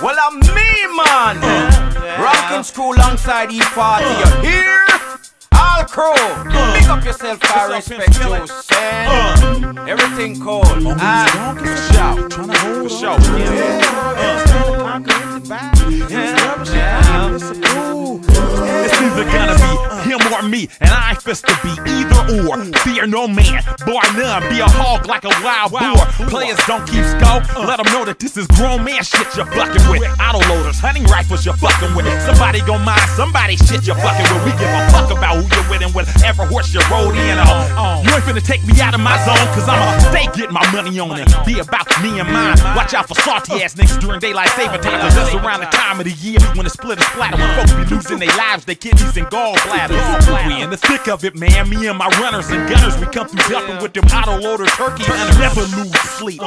Well, I'm me, man. Rankin Scroo alongside E40. You hear? All crew. Pick up yourself, I respect you, son. Everything cool. Ah, shout. For sure. Me, and I ain't fist to be either or. Fear no man, bar none. Be a hog like a wild boar. Players don't keep score. Uh. Let them know that this is grown man shit you're fucking with. Auto loaders, hunting rifles you're fucking with. Somebody gon' mind somebody shit you're fucking with. We give a fuck about who you're with and whatever horse you rode in on. Uh. You ain't finna take me out of my zone, cause I'ma stay getting my money on it. Be about me and mine. Watch out for salty ass niggas during daylight saving time. Cause that's around the time of the year when the split is splatter. When folks be losing their lives, their kidneys and gallbladders. We in the thick of it, man. Me and my runners and gunners, we come through dumping with them auto loader turkey hunters. Never lose sleep,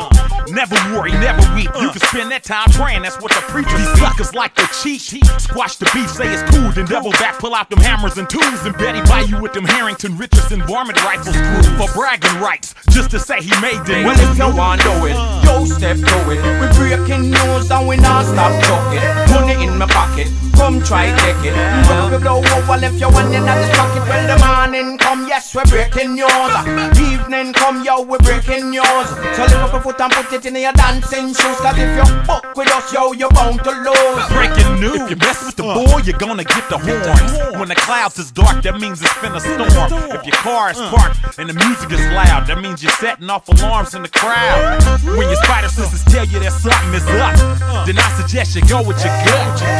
never worry, never weep. You can spend that time praying. That's what the preachers These suckers like to cheat. Squash the beef, say it's cool, then double back, pull out them hammers and tools, and Betty buy you with them Harrington Richardson varmint rifles for bragging rights, just to say he made them. Well, if you want know it, yo step to it. We breaking news and we not stop talking. Money my pocket, come try take it. Rock the blow over, if you want in this pocket. Well, the morning come, yes, we're breaking yours. Evening come, yo, we're breaking yours. So lift up your foot and put it in your dancing shoes. Cause if you fuck with us, yo, you're bound to lose. Breaking news. If you mess with the boy, you're gonna get the horns. When the clouds is dark, that means it's it's finna storm. If your car is uh. parked and the music is loud, that means you're setting off alarms in the crowd. When your spider sisters tell you that something is up, then I suggest you go with your gut.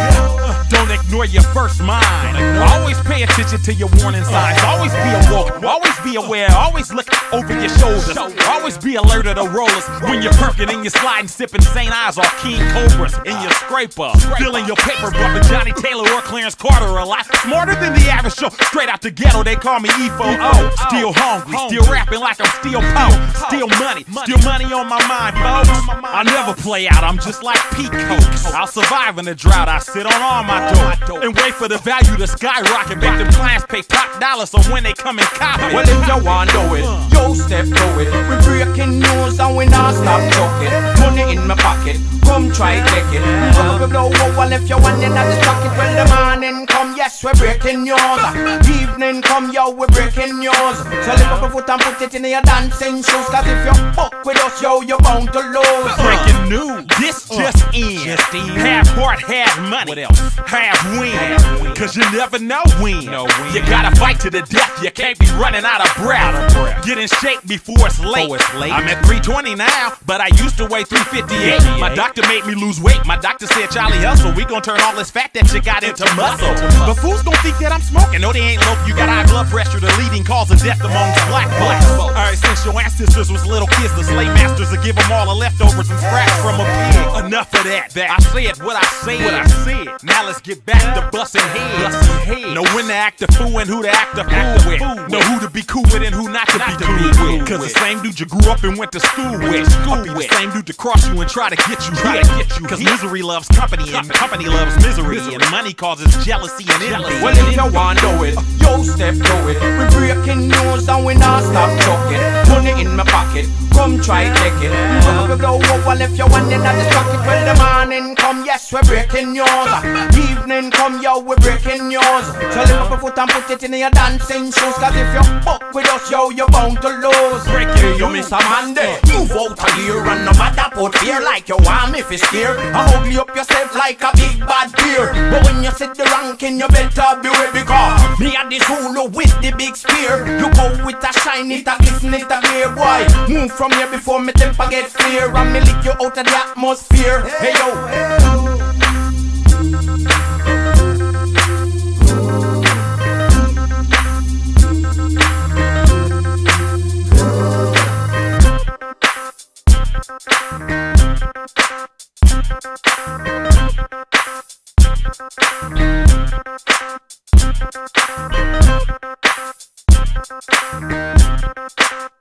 Don't ignore your first mind. Always pay attention to your warning signs. Always be awoke. Always be aware. Always look over your shoulders. Always be alert of the rollers. When you're perking and you're sliding, sipping St. Ides off King Cobras in your scraper. Filling your paper, bumping Johnnie Taylor or Clarence Carter a lot. Smarter than the average show. Straight out the ghetto, they call me E40. Still hungry, still rapping like I'm still po. Still money, still money on my mind, folks. I never play out, I'm just like peacocks. I'll survive in the drought, I sit on all my dough. And wait for the value to skyrocket. Make them clients pay top dollars so when they come and cop it. Well, if you want do it, yo step to it. We breaking news and we not stop talking. Money in my pocket, come try take it. Rock the blow oh, over, if you want in this pocket. Well, the morning come, yes, we're breaking news. Evening come, yo, we're breaking news. So lift up your foot and put it in your dancing shoes. Cause if you fuck with us, yo, you're bound to lose. Breaking news, this just in. Half heart, half money. What else? Half win. Cause you never know when. You gotta fight to the death. You can't be running out of breath. Get in shape before it's late. I'm at 320 now, but I used to weigh 358. My doctor made me lose weight. My doctor said, Charlie Hustle, we gon' turn all this fat that you got into muscle. But fools gon' think that I'm smoking. No, they ain't low. You got high blood pressure, the leading cause of death among black folks. Since your ancestors was little kids, the slave masters will give them all the leftovers and scraps from a pig. Enough of that. that. I said what I said. What I said. Now let's get back to busting heads. Know when to act a fool and who to act a fool with. Know who to be cool with and who not to be cool with. Cause the same dude you grew up and went to school with. I'll be the same dude to cross you and try to get you hit. Cause misery loves company and company loves misery. And money causes jealousy and envy. Well, if you want do it, yo step to it. We breaking news and we not stop talking. Money in my pocket, come try take it. Rock the blow over, if you want in this pocket. Well, the morning come, yes, we're breaking news. Evening come, yo, we're breaking news. So lift up your foot and put it in your dancing shoes. Cause if you fuck with us, yo, you're bound to lose. Breaking Yo, Mr. Monday, move out of here and no matter put fear like you want me fi scare. I ugly up yourself like a big bad beer. But when you sit the ranking, you better be ready because me and this Hulu with the big spear. You go with a shine, it a glisten, it a clear boy. Move from here before me temper get clear And me lick you out of the atmosphere Hey yo, hey yo. Thank